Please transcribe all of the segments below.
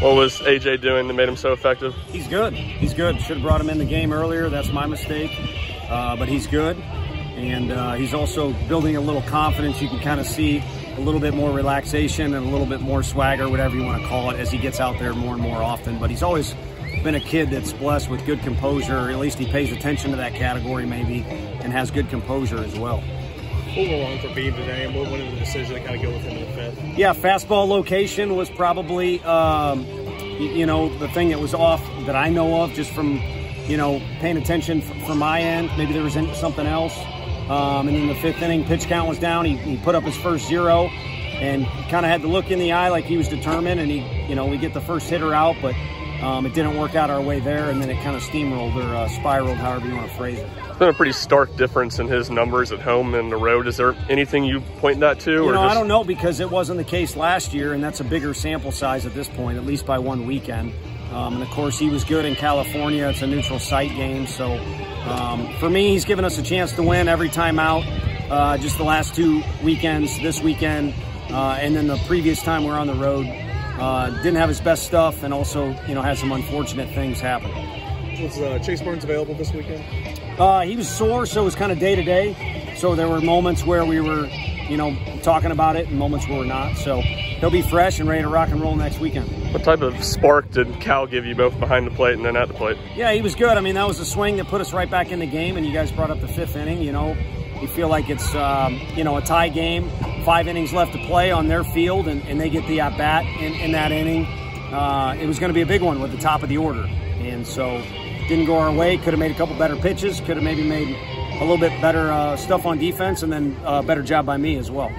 What was AJ doing that made him so effective? He's good. He's good. Should have brought him in the game earlier. That's my mistake. Uh, but he's good. And uh, he's also building a little confidence. You can kind of see a little bit more relaxation and a little bit more swagger, whatever you want to call it, as he gets out there more and more often. But he's always been a kid that's blessed with good composure. At least he pays attention to that category, maybe, and has good composure as well. Went wrong for Beam today, and what went the decision to kind of go with him in the fifth? Yeah, fastball location was probably, um, you know, the thing that was off that I know of, just from, you know, paying attention from my end. Maybe there was something else. Um, and then the fifth inning, pitch count was down. He, he put up his first zero and kind of had to look in the eye like he was determined. And he, you know, we get the first hitter out, but um, it didn't work out our way there. And then it kind of steamrolled or uh, spiraled, however you want to phrase it. It's been a pretty stark difference in his numbers at home and the road. Is there anything you point that to? You know, just... I don't know because it wasn't the case last year, and that's a bigger sample size at this point, at least by one weekend. Um, and of course, he was good in California. It's a neutral site game, so um, for me, he's given us a chance to win every time out. Uh, just the last two weekends, this weekend, uh, and then the previous time we are on the road, uh, didn't have his best stuff, and also, you know, had some unfortunate things happen. Was uh, Chase Burns available this weekend? Uh, he was sore, so it was kind of day to day. So there were moments where we were, you know, talking about it, and moments where we're not. So he'll be fresh and ready to rock and roll next weekend. What type of spark did Cal give you both behind the plate and then at the plate? Yeah, he was good. I mean, that was a swing that put us right back in the game, and you guys brought up the fifth inning. You know, we feel like it's, um, you know, a tie game, five innings left to play on their field, and, and they get the at-bat in, in, that inning. Uh, it was going to be a big one with the top of the order. And so didn't go our way. Could have made a couple better pitches. Could have maybe made a little bit better uh, stuff on defense, and then a uh, better job by me as well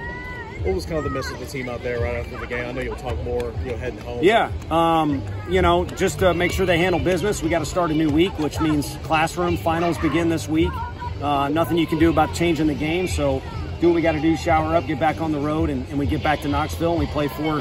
what was kind of the message of the team out there right after the game? I know you'll talk more, you know, heading home. Yeah, um, you know, just to make sure they handle business. We got to start a new week, which means classroom finals begin this week. Uh, nothing you can do about changing the game, so do what we got to do, shower up, get back on the road, and, and we get back to Knoxville and we play four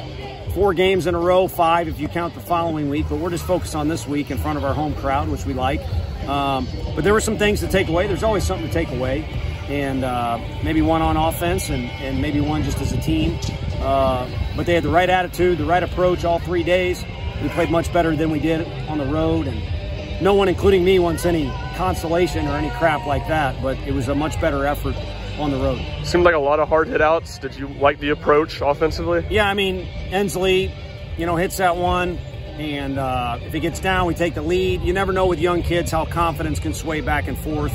four games in a row, five if you count the following week. But we're just focused on this week in front of our home crowd, which we like. Um, but there were some things to take away. There's always something to take away and uh, maybe one on offense and, and maybe one just as a team. Uh, but they had the right attitude, the right approach all three days. We played much better than we did on the road, and no one, including me, wants any consolation or any crap like that. But it was a much better effort on the road. Seemed like a lot of hard hit outs. Did you like the approach offensively? Yeah, I mean, Ensley, you know, hits that one. And uh, if he gets down, we take the lead. You never know with young kids how confidence can sway back and forth.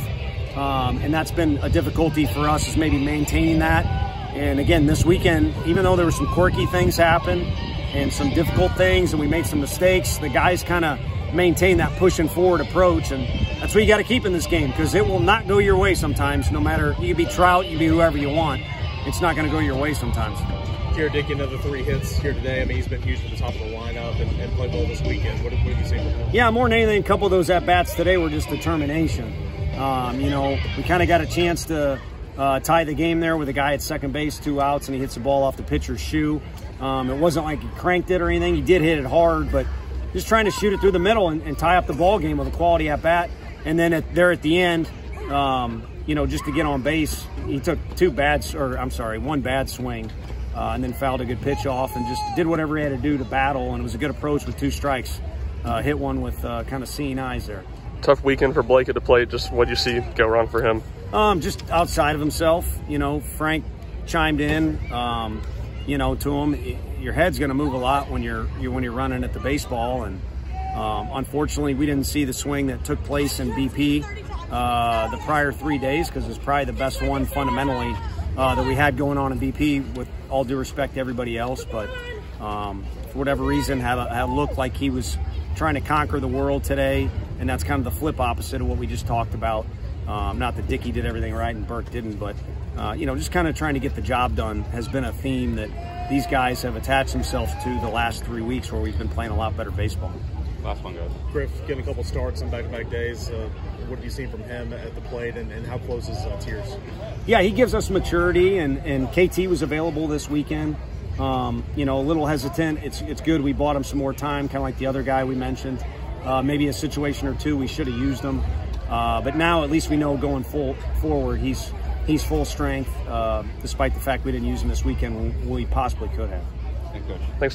Um, and that's been a difficulty for us is maybe maintaining that. And again, this weekend, even though there were some quirky things happen and some difficult things and we made some mistakes, the guys kind of maintain that pushing forward approach. And that's what you got to keep in this game because it will not go your way sometimes, no matter, you be Trout, you be whoever you want. It's not going to go your way sometimes. Jared Dickey, another three hits here today. I mean, he's been huge at the top of the lineup and, and played well this weekend. What, what have you seen from him? Yeah, more than anything, a couple of those at-bats today were just determination. Um, you know, we kind of got a chance to uh, tie the game there with a guy at second base, two outs, and he hits the ball off the pitcher's shoe. Um, it wasn't like he cranked it or anything. He did hit it hard, but just trying to shoot it through the middle and, and tie up the ball game with a quality at bat. And then at, there at the end, um, you know, just to get on base, he took two bad, or I'm sorry, one bad swing, uh, and then fouled a good pitch off and just did whatever he had to do to battle. And it was a good approach with two strikes. Uh, hit one with uh, kind of seeing eyes there tough weekend for Blake at the plate. Just what do you see go wrong for him? Um, just outside of himself. You know, Frank chimed in. Um, you know, to him, your head's going to move a lot when you're, you're, when you're running at the baseball. And um, unfortunately, we didn't see the swing that took place in BP uh, the prior three days because it's probably the best one fundamentally uh, that we had going on in BP. With all due respect to everybody else, but um, for whatever reason, had, a, had looked like he was trying to conquer the world today and that's kind of the flip opposite of what we just talked about. Um, not that Dickey did everything right and Burke didn't, but uh, you know, just kind of trying to get the job done has been a theme that these guys have attached themselves to the last three weeks, where we've been playing a lot better baseball. Last one, guys. Griff getting a couple starts on back-to-back days. Uh, what have you seen from him at the plate, and, and how close is uh, Tears? Yeah, he gives us maturity, and, and KT was available this weekend. Um, you know, a little hesitant. It's it's good. We bought him some more time, kind of like the other guy we mentioned. Uh, maybe a situation or two we should have used him. Uh, but now at least we know going full forward he's he's full strength, uh, despite the fact we didn't use him this weekend when we possibly could have. Thanks, Thanks,